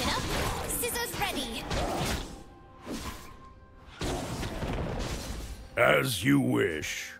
Chin up, scissors ready. As you wish.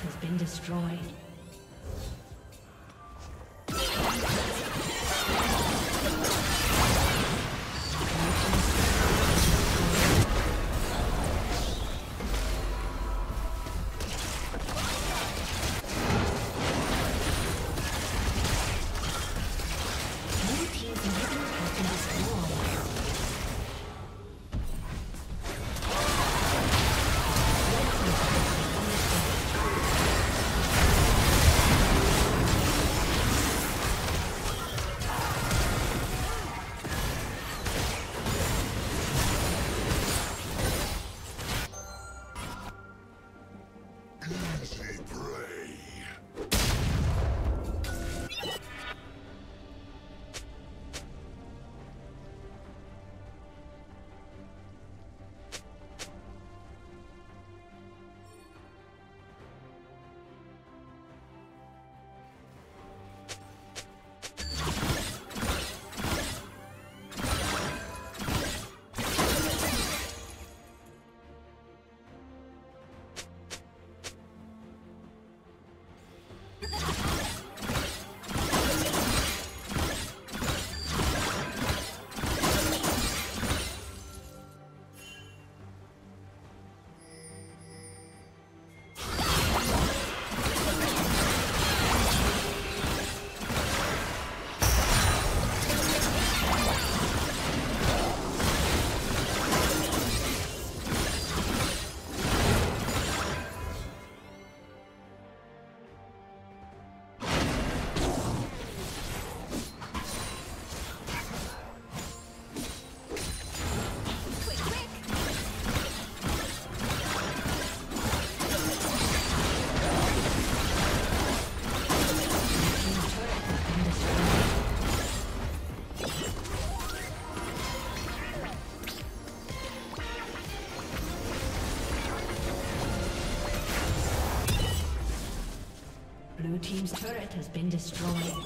has been destroyed. Ha ha ha! has been destroyed.